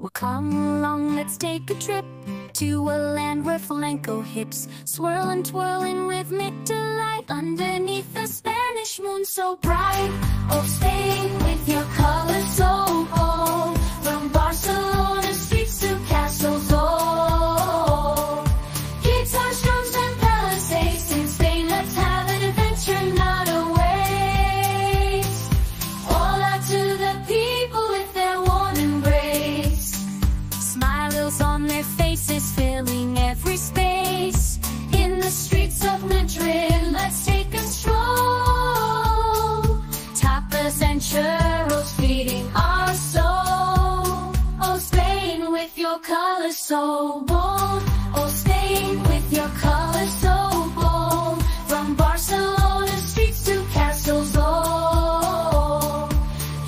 Well, come along, let's take a trip to a land where flamenco hips swirl and twirl in rhythmic delight underneath the Spanish moon so bright. Oh, Spain with your colors so bold. Oh, Spain with your colors so bold. From Barcelona streets to castles old.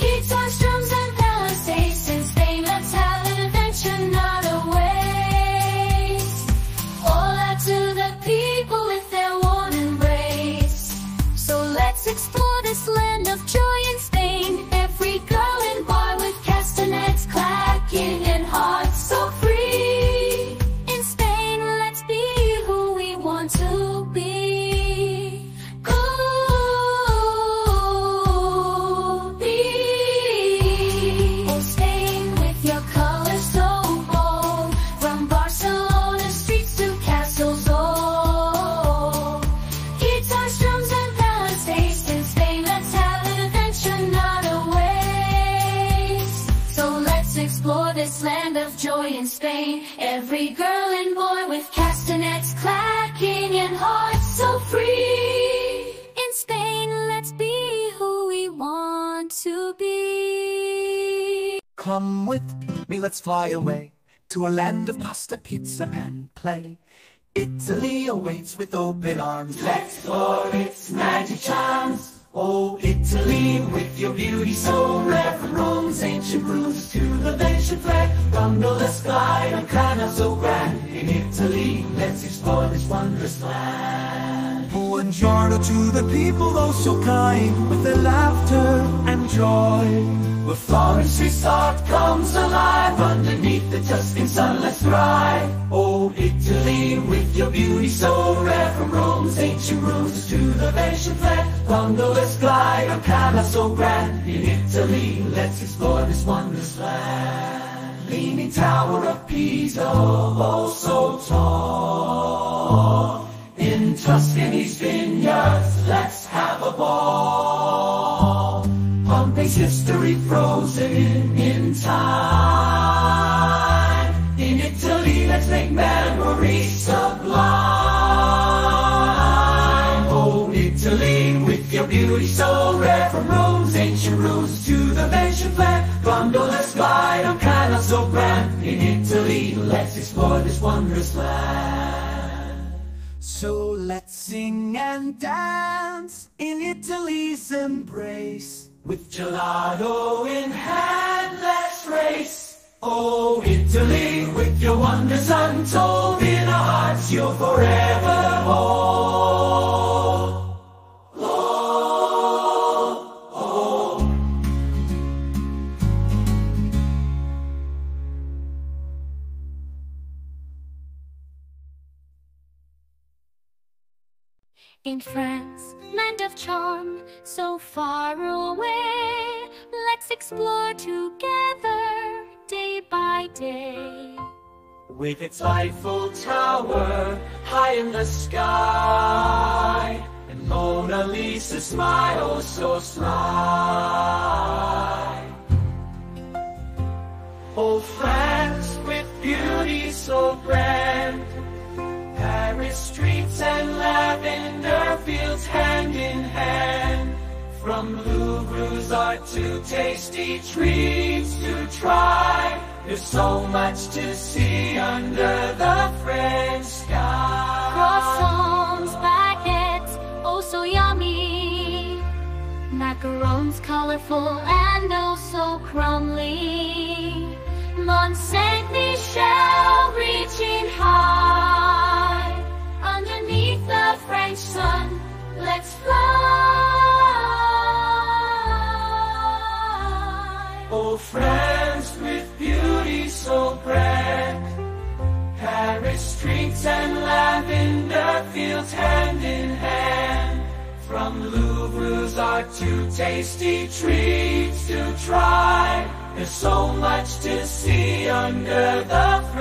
Guitars, drums, and palisades in Spain. Let's have an adventure, not a waste. All out to the people with their warm embrace. So let's explore this land of joy land of joy in Spain. Every girl and boy with castanets clacking and hearts so free. In Spain, let's be who we want to be. Come with me, let's fly away to a land of pasta, pizza, and play. Italy awaits with open arms. Let's explore its magic charms. Oh, Italy, with your beauty so rare, from Rome's ancient ruins to the Venetian flag, gondola sky and canal so grand. In Italy, let's explore this wondrous land. Buongiorno to the people, oh so kind, with their laughter and joy. Where Florence's art comes alive underneath the Tuscan sun, let's thrive. Oh, Italy, with your beauty so rare, from Rome's ancient ruins to the Venetian flag, gondolas glide on canals so grand. In Italy, let's explore this wondrous land. Leaning Tower of Pisa, oh so tall. In Tuscany's vineyards, let's have a ball. Pompeii's history frozen in time. In Italy, let's make memories sublime. Oh, Italy, with your beauty so rare, from Rome's ancient ruins to the Venetian flag, gondolas glide on canals so grand. In Italy, let's explore this wondrous land. So let's sing and dance in Italy's embrace. With gelato in hand, let's race. Oh, Italy, with your wonders untold in our hearts, you'll forever In France, land of charm, so far away. Let's explore together, day by day. With its Eiffel Tower high in the sky, and Mona Lisa smile so sly. From Louvre's art to tasty treats to try. There's so much to see under the French sky. Croissants, baguettes, oh so yummy. Macarons colorful and oh so crumbly. Mont Friends with beauty so bright, Paris streets and lavender fields hand in hand. From Louvre's art to tasty treats to try. There's so much to see under the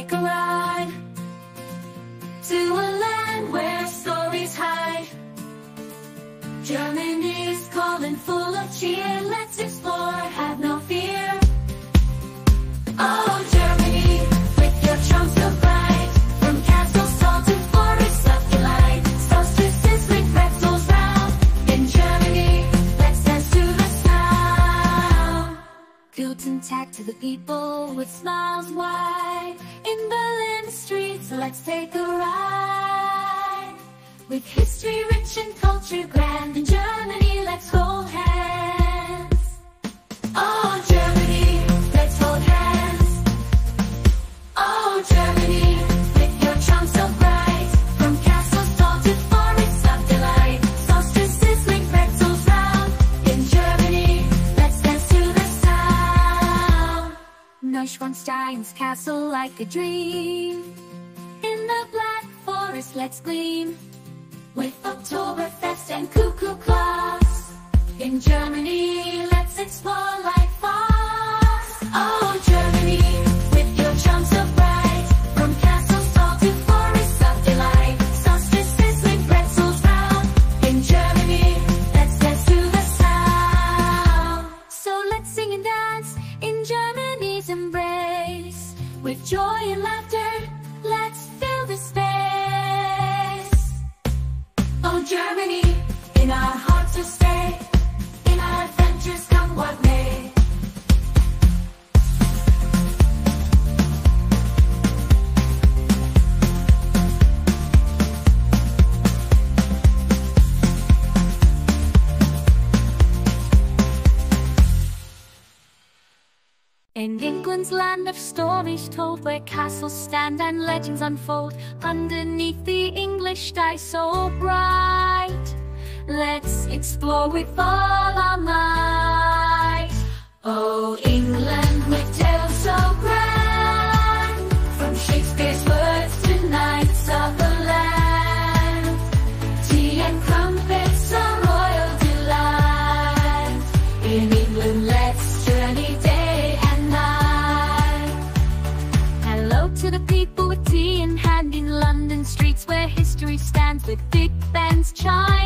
take a ride to a land where stories hide. Germany's calling full of cheer. Let's explore, have no fear. Let's take a ride. With history rich and culture grand. In Germany, let's hold hands. Oh, Germany, let's hold hands. Oh, Germany, with your charm so bright. From castles tall to forests of delight. To sizzling pretzels round. In Germany, let's dance to the sound. Neuschwanstein's castle like a dream. Black forest, let's gleam. With Oktoberfest and Cuckoo clocks. In Germany, let's explore like fast. Oh, Germany, with your charm so bright. From castles tall to forests of delight. To sizzling pretzels round. In Germany, let's dance to the sound. So let's sing and dance in Germany's embrace. With joy and laughter, Germany, in our hearts to stay. In our adventures, come what may. In England's land of stories told, where castles stand and legends unfold, underneath the English sky so bright, let's explore with all our might. Oh, England with tales so grand, from Shakespeare's words to knights of the land. Tea and crumpets, a royal delight. In England, let's journey day and night. Hello to the people with tea in hand in London streets where history stands with Big Ben's chime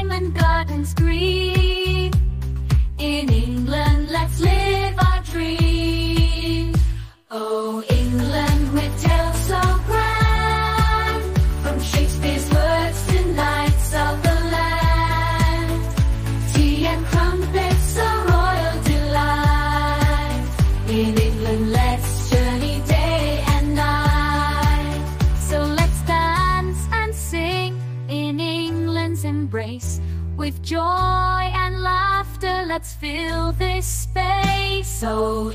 let's fill this space. So